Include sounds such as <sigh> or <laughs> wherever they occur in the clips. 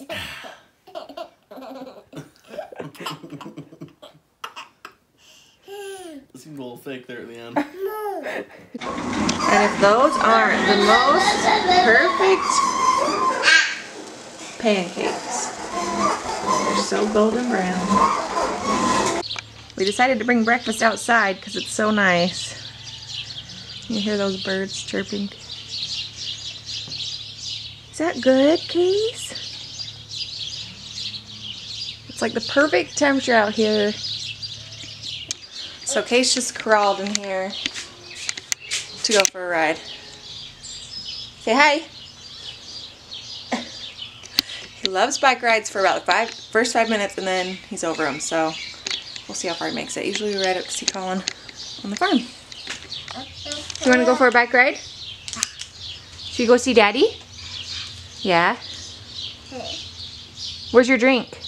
It seemed a little fake there at the end. And if those aren't the most perfect pancakes, they're so golden brown. We decided to bring breakfast outside because it's so nice. You hear those birds chirping? Is that good, Case? It's like the perfect temperature out here. So Case just crawled in here to go for a ride. Say hi. <laughs> he loves bike rides for about the five first five minutes and then he's over them. So we'll see how far he makes it. Usually we ride up to see Colin on the farm. Do you want to go for a bike ride? Should we go see Daddy? Yeah. Where's your drink?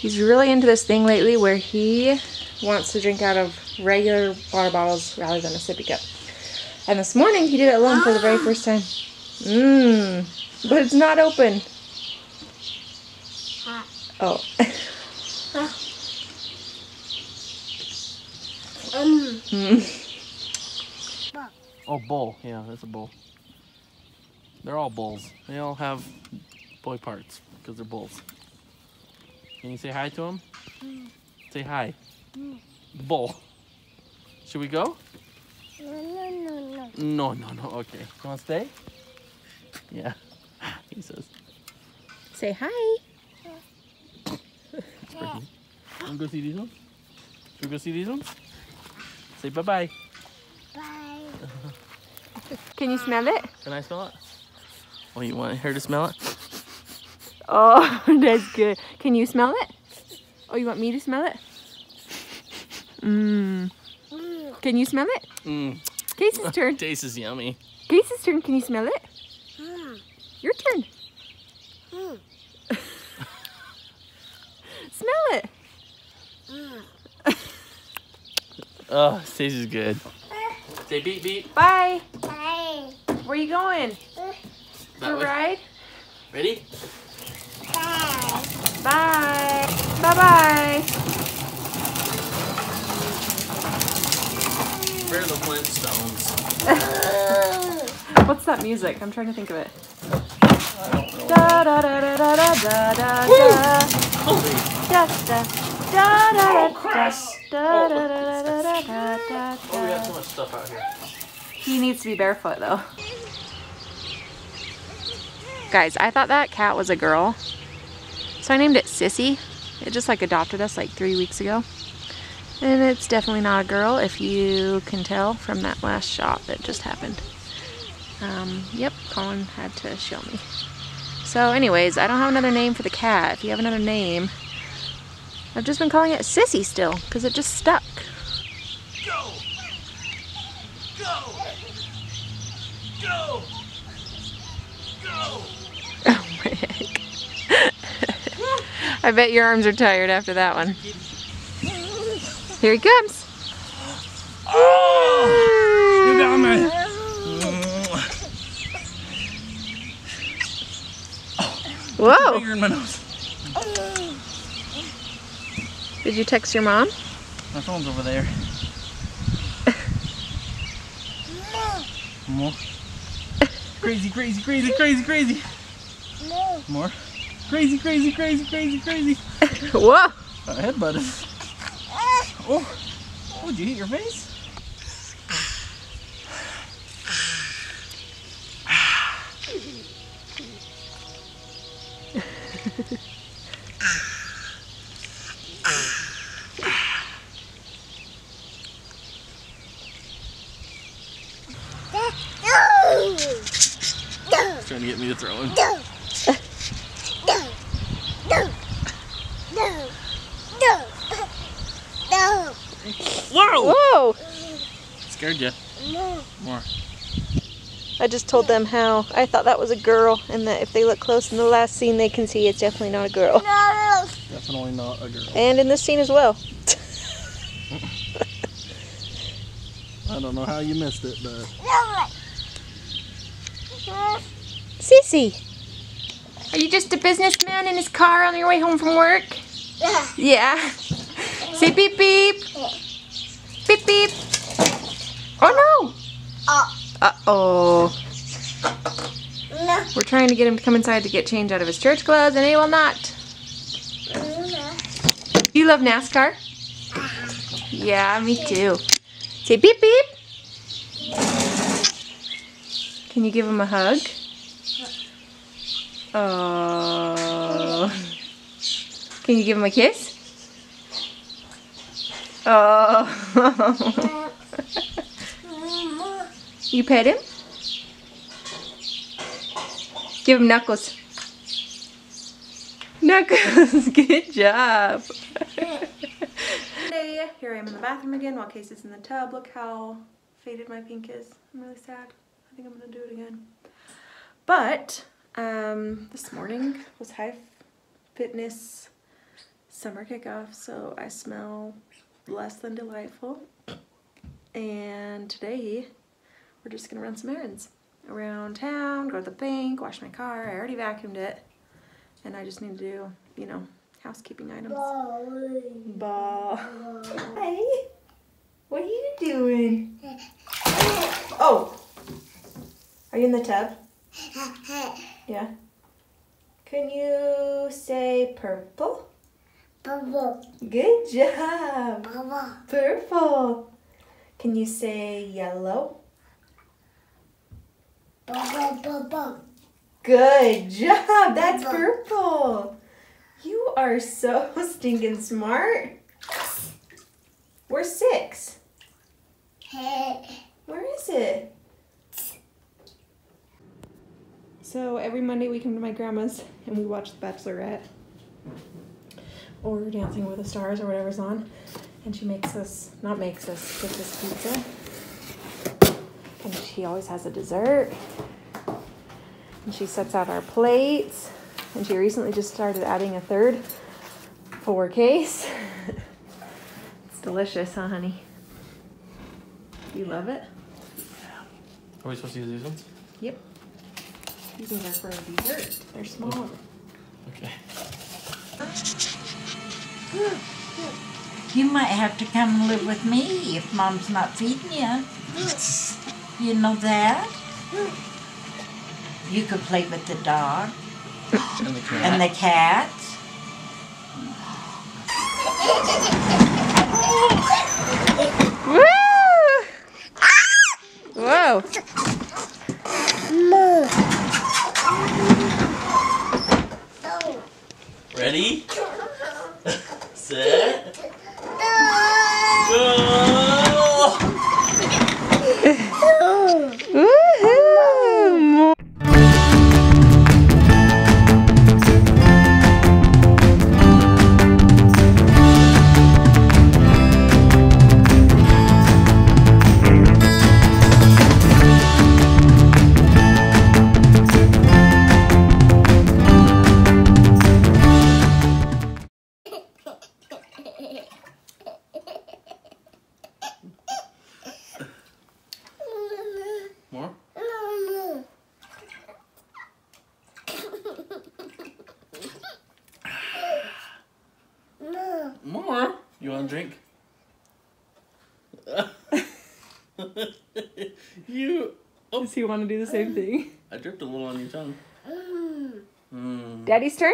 He's really into this thing lately where he wants to drink out of regular water bottles rather than a sippy cup. And this morning he did it alone for the very <gasps> first time. Mmm. But it's not open. Oh. Mm. Oh, bull. Yeah, that's a bull. They're all bulls. They all have boy parts because they're bulls. Can you say hi to them? Mm. Say hi. Mm. Bull. Should we go? No, no, no, no. No, no, no. Okay. You want to stay? Yeah. <laughs> He says. Say hi. Yeah. Want to go see these ones? Should we go see these ones? Say bye-bye. Bye. <laughs> Can you smell it? Can I smell it? Oh, you want her to smell it? Oh, <laughs> that's good. Can you smell it? Oh, you want me to smell it? Mmm. Mm. Can you smell it? Mmm. Case's <laughs> turn. Tastes yummy. Case's turn. Can you smell it? Mm. Your turn. Mm. Smell it. Mm. <laughs> Oh, Stacey's good. Say beep beep. Bye. Bye. Where are you going? For That a way. ride? Ready? Bye. Bye. Bye bye. Where are the Flintstones? What's that music? I'm trying to think of it. Da da da da da da da da da Holy. da da da da Oh, crap. da da da da da da da da Oh, we got da. so much stuff out here. He needs to be barefoot though. Guys, I thought that cat was a girl. So I named it Sissy. It just like adopted us like three weeks ago. And it's definitely not a girl if you can tell from that last shot that just happened. Um, yep, Colin had to show me. So anyways, I don't have another name for the cat. If you have another name, I've just been calling it Sissy still because it just stuck. Go! Go! Go! Oh my heck. I bet your arms are tired after that one. Here he comes. Oh! You got me! Whoa! Finger in my nose. Did you text your mom? My phone's over there. <laughs> More. Crazy, crazy, crazy, crazy, crazy. More. Crazy, crazy, crazy, crazy, crazy. <laughs> Whoa! Uh, headbutted. <laughs> Oh. Oh, did you hit your face? No. <laughs> No. Trying to get me to throw him. No. No. No. No. No. No. Whoa! Whoa! Scared you. No. More. I just told them how I thought that was a girl and that if they look close in the last scene they can see it's definitely not a girl. No. Definitely not a girl. And in this scene as well. <laughs> I don't know how you missed it, but No. Sissy! Are Are you just a businessman in his car on your way home from work? Yeah. <laughs> Say beep beep. Beep beep. Oh no. Oh, Uh-oh. no, We're trying to get him to come inside to get change out of his church clothes and he will not. no. You love NASCAR? Yeah, me too. Say beep beep. Can you give him a hug? Oh. Can you give him a kiss? Oh. Uh. <laughs> you pet him? Give him knuckles. Knuckles, <laughs> good job. Hey, here I am in the bathroom again while Casey's in the tub. Look how faded my pink is. I'm really sad. I think I'm gonna do it again. But um, this morning was High Fitness summer kickoff, so I smell less than delightful. And today we're just gonna run some errands around town, go to the bank, wash my car. I already vacuumed it, and I just need to do, you know, housekeeping items. Ball. Hey, what are you doing? Oh, are you in the tub? Yeah. Can you say purple? Bubble, Good job. bubble, Purple. Can you say yellow? Bubble, bubble. Good job. That's purple. You are so stinking smart. Where's six? Hey, Where is it? So every Monday we come to my grandma's and we watch The Bachelorette or Dancing with the Stars or whatever's on. And she makes us, not makes us, gives us pizza. And she always has a dessert. And she sets out our plates. And she recently just started adding a third for case. <laughs> it's delicious, huh, honey? You love it? Are we supposed to use these ones? Yep. These ones are for dessert. They're smaller. Oh, okay. You might have to come and live with me if mom's not feeding you. You know that? You could play with the dog And the cat. and the cats. You want a drink? <laughs> you. Oh, Does he want to do the same thing? I dripped a little on your tongue. <gasps> Mm. Daddy's turn?